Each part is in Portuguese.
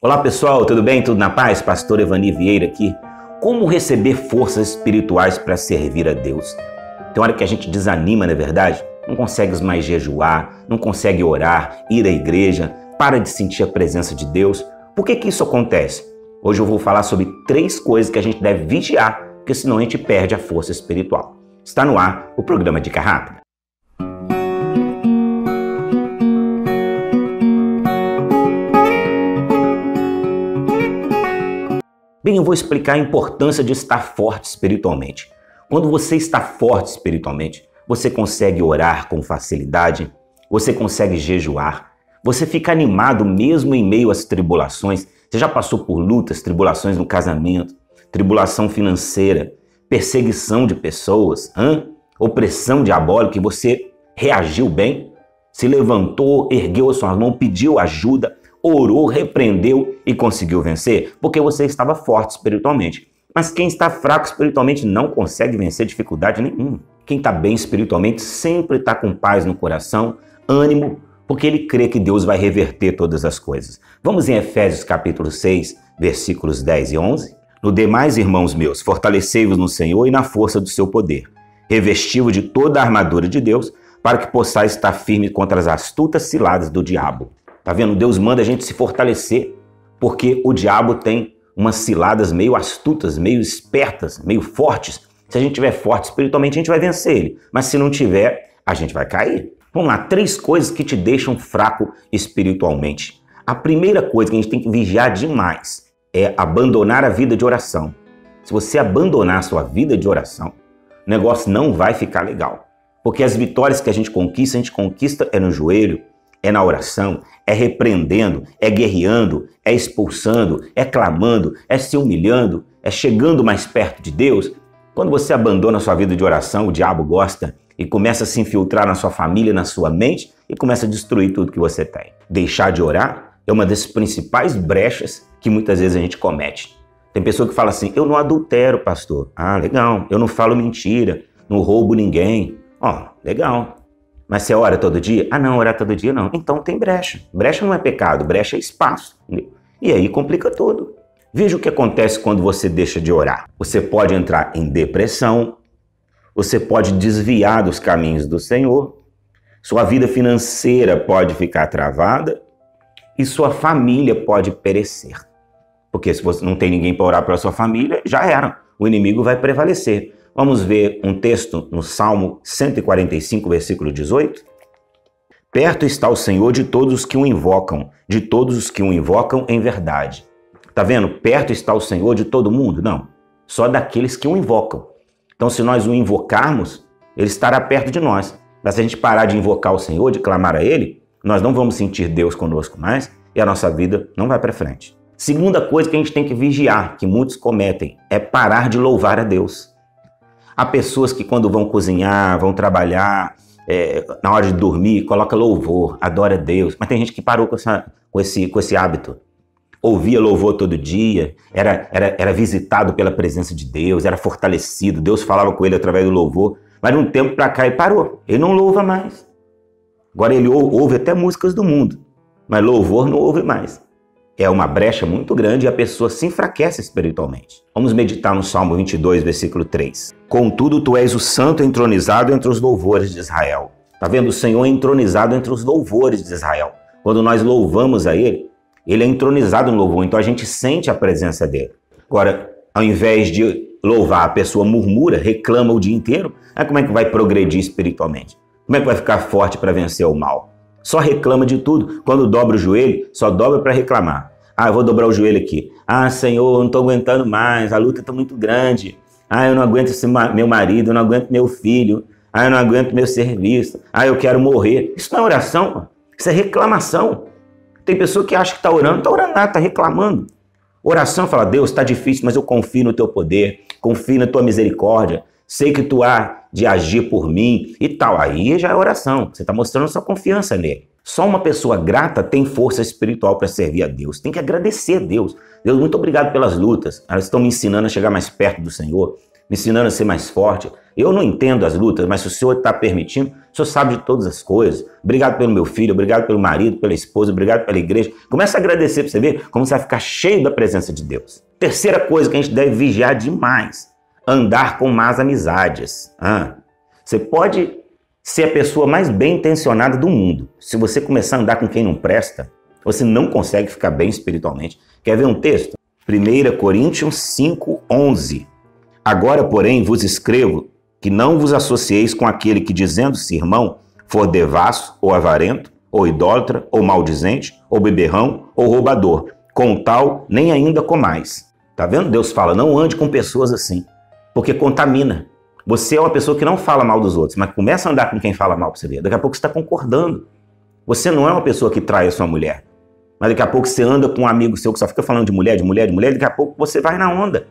Olá pessoal, tudo bem? Tudo na paz? Pastor Evani Vieira aqui. Como receber forças espirituais para servir a Deus? Tem hora que a gente desanima, não é verdade? Não consegue mais jejuar, não consegue orar, ir à igreja, para de sentir a presença de Deus. Por que, que isso acontece? Hoje eu vou falar sobre três coisas que a gente deve vigiar, porque senão a gente perde a força espiritual. Está no ar o programa Dica Rápida. Bem, eu vou explicar a importância de estar forte espiritualmente. Quando você está forte espiritualmente, você consegue orar com facilidade, você consegue jejuar, você fica animado mesmo em meio às tribulações. Você já passou por lutas, tribulações no casamento, tribulação financeira, perseguição de pessoas, hein? opressão diabólica e você reagiu bem? Se levantou, ergueu a sua mão, pediu ajuda, orou, repreendeu e conseguiu vencer? Porque você estava forte espiritualmente. Mas quem está fraco espiritualmente não consegue vencer dificuldade nenhuma. Quem está bem espiritualmente sempre está com paz no coração, ânimo, porque ele crê que Deus vai reverter todas as coisas. Vamos em Efésios capítulo 6, versículos 10 e 11? No demais, irmãos meus, fortalecei-vos no Senhor e na força do seu poder. Revesti-vos de toda a armadura de Deus, para que possais estar firme contra as astutas ciladas do diabo. Tá vendo? Deus manda a gente se fortalecer, porque o diabo tem umas ciladas meio astutas, meio espertas, meio fortes. Se a gente tiver forte espiritualmente, a gente vai vencer ele. Mas se não tiver, a gente vai cair. Vamos lá, três coisas que te deixam fraco espiritualmente. A primeira coisa que a gente tem que vigiar demais é abandonar a vida de oração. Se você abandonar a sua vida de oração, o negócio não vai ficar legal. Porque as vitórias que a gente conquista, a gente conquista é no joelho, é na oração, é repreendendo, é guerreando, é expulsando, é clamando, é se humilhando, é chegando mais perto de Deus. Quando você abandona sua vida de oração, o diabo gosta e começa a se infiltrar na sua família, na sua mente e começa a destruir tudo que você tem. Deixar de orar é uma das principais brechas que muitas vezes a gente comete. Tem pessoa que fala assim: eu não adultero, pastor. Ah, legal. Eu não falo mentira, não roubo ninguém. Ó, oh, legal. Mas você ora todo dia? Ah, não, orar todo dia não. Então tem brecha. Brecha não é pecado, brecha é espaço. E aí complica tudo. Veja o que acontece quando você deixa de orar. Você pode entrar em depressão, você pode desviar dos caminhos do Senhor, sua vida financeira pode ficar travada e sua família pode perecer. Porque se você não tem ninguém para orar para sua família, já era. O inimigo vai prevalecer. Vamos ver um texto no Salmo 145, versículo 18? Perto está o Senhor de todos os que o invocam, de todos os que o invocam em verdade. Tá vendo? Perto está o Senhor de todo mundo? Não. Só daqueles que o invocam. Então, se nós o invocarmos, ele estará perto de nós. Mas se a gente parar de invocar o Senhor, de clamar a Ele, nós não vamos sentir Deus conosco mais e a nossa vida não vai para frente. Segunda coisa que a gente tem que vigiar, que muitos cometem, é parar de louvar a Deus. Há pessoas que quando vão cozinhar, vão trabalhar, é, na hora de dormir, coloca louvor, adora Deus. Mas tem gente que parou com, essa, com, esse, com esse hábito. Ouvia louvor todo dia, era, era, era visitado pela presença de Deus, era fortalecido, Deus falava com ele através do louvor. Mas de um tempo para cá ele parou, ele não louva mais. Agora ele ouve até músicas do mundo, mas louvor não ouve mais é uma brecha muito grande e a pessoa se enfraquece espiritualmente. Vamos meditar no Salmo 22, versículo 3. Contudo, tu és o santo entronizado entre os louvores de Israel. Tá vendo? O Senhor é entronizado entre os louvores de Israel. Quando nós louvamos a Ele, Ele é entronizado no louvor, então a gente sente a presença dele. Agora, ao invés de louvar, a pessoa murmura, reclama o dia inteiro, aí como é que vai progredir espiritualmente? Como é que vai ficar forte para vencer o mal? Só reclama de tudo. Quando dobra o joelho, só dobra para reclamar. Ah, eu vou dobrar o joelho aqui. Ah, Senhor, eu não estou aguentando mais, a luta está muito grande. Ah, eu não aguento esse ma meu marido, eu não aguento meu filho. Ah, eu não aguento meu serviço. Ah, eu quero morrer. Isso não é oração, isso é reclamação. Tem pessoa que acha que está orando, está orando nada, está reclamando. Oração fala, Deus, está difícil, mas eu confio no teu poder, confio na tua misericórdia, sei que tu há de agir por mim e tal. Aí já é oração, você está mostrando sua confiança nele. Só uma pessoa grata tem força espiritual para servir a Deus. Tem que agradecer a Deus. Deus, muito obrigado pelas lutas. Elas estão me ensinando a chegar mais perto do Senhor, me ensinando a ser mais forte. Eu não entendo as lutas, mas se o Senhor está permitindo, o Senhor sabe de todas as coisas. Obrigado pelo meu filho, obrigado pelo marido, pela esposa, obrigado pela igreja. Começa a agradecer para você ver como você vai ficar cheio da presença de Deus. Terceira coisa que a gente deve vigiar demais: andar com más amizades. Ah, você pode ser a pessoa mais bem intencionada do mundo. Se você começar a andar com quem não presta, você não consegue ficar bem espiritualmente. Quer ver um texto? 1 Coríntios 5, 11. Agora, porém, vos escrevo que não vos associeis com aquele que, dizendo-se irmão, for devasso, ou avarento, ou idólatra, ou maldizente, ou beberrão, ou roubador. Com tal, nem ainda comais. Tá vendo? Deus fala, não ande com pessoas assim, porque contamina. Você é uma pessoa que não fala mal dos outros, mas começa a andar com quem fala mal para você ver. Daqui a pouco você está concordando. Você não é uma pessoa que trai a sua mulher. Mas daqui a pouco você anda com um amigo seu que só fica falando de mulher, de mulher, de mulher, daqui a pouco você vai na onda.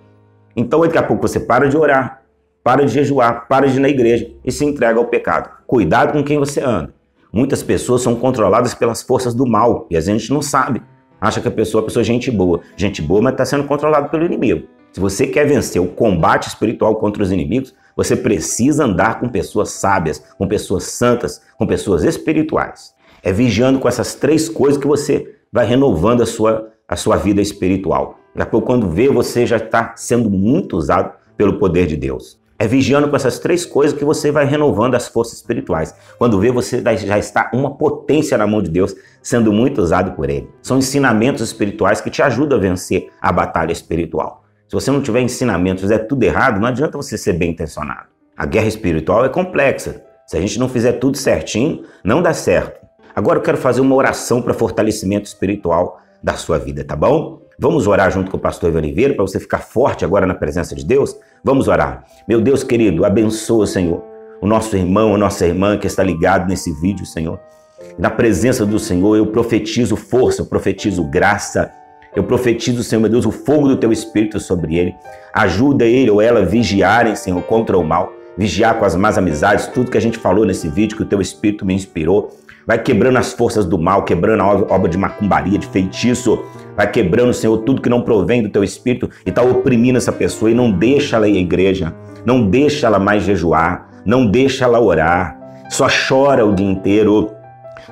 Então daqui a pouco você para de orar, para de jejuar, para de ir na igreja e se entrega ao pecado. Cuidado com quem você anda. Muitas pessoas são controladas pelas forças do mal e a gente não sabe. Acha que a pessoa é pessoa gente boa. Gente boa, mas está sendo controlado pelo inimigo. Se você quer vencer o combate espiritual contra os inimigos, você precisa andar com pessoas sábias, com pessoas santas, com pessoas espirituais. É vigiando com essas três coisas que você vai renovando a sua, a sua vida espiritual. Daqui a quando vê, você já está sendo muito usado pelo poder de Deus. É vigiando com essas três coisas que você vai renovando as forças espirituais. Quando vê, você já está uma potência na mão de Deus, sendo muito usado por Ele. São ensinamentos espirituais que te ajudam a vencer a batalha espiritual. Se você não tiver ensinamentos, fizer tudo errado, não adianta você ser bem intencionado. A guerra espiritual é complexa. Se a gente não fizer tudo certinho, não dá certo. Agora eu quero fazer uma oração para fortalecimento espiritual da sua vida, tá bom? Vamos orar junto com o pastor Ivan Oliveira para você ficar forte agora na presença de Deus? Vamos orar. Meu Deus querido, abençoa, Senhor, o nosso irmão, a nossa irmã que está ligado nesse vídeo, Senhor. Na presença do Senhor, eu profetizo força, eu profetizo graça, eu profetizo, Senhor, meu Deus, o fogo do teu espírito sobre ele. Ajuda ele ou ela a vigiarem, Senhor, contra o mal, vigiar com as más amizades, tudo que a gente falou nesse vídeo que o teu espírito me inspirou. Vai quebrando as forças do mal, quebrando a obra de macumbaria, de feitiço. Vai quebrando, Senhor, tudo que não provém do teu espírito e está oprimindo essa pessoa. E não deixa ela ir à igreja, não deixa ela mais jejuar, não deixa ela orar. Só chora o dia inteiro.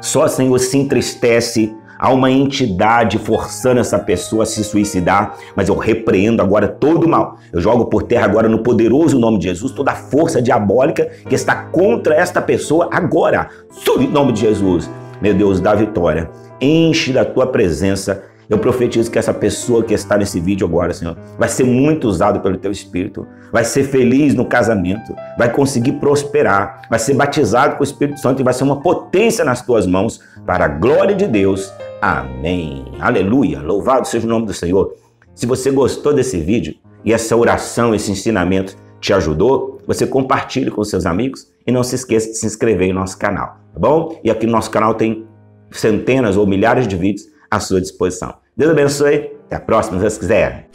Só, Senhor, se entristece Há uma entidade forçando essa pessoa a se suicidar, mas eu repreendo agora todo o mal. Eu jogo por terra agora no poderoso nome de Jesus toda a força diabólica que está contra esta pessoa agora. Sob o nome de Jesus. Meu Deus, dá vitória. Enche da tua presença eu profetizo que essa pessoa que está nesse vídeo agora, Senhor, vai ser muito usado pelo teu Espírito, vai ser feliz no casamento, vai conseguir prosperar, vai ser batizado com o Espírito Santo e vai ser uma potência nas tuas mãos para a glória de Deus. Amém. Aleluia. Louvado seja o nome do Senhor. Se você gostou desse vídeo e essa oração, esse ensinamento te ajudou, você compartilhe com seus amigos e não se esqueça de se inscrever no nosso canal, tá bom? E aqui no nosso canal tem centenas ou milhares de vídeos à sua disposição. Deus abençoe. Até a próxima, se Deus quiser.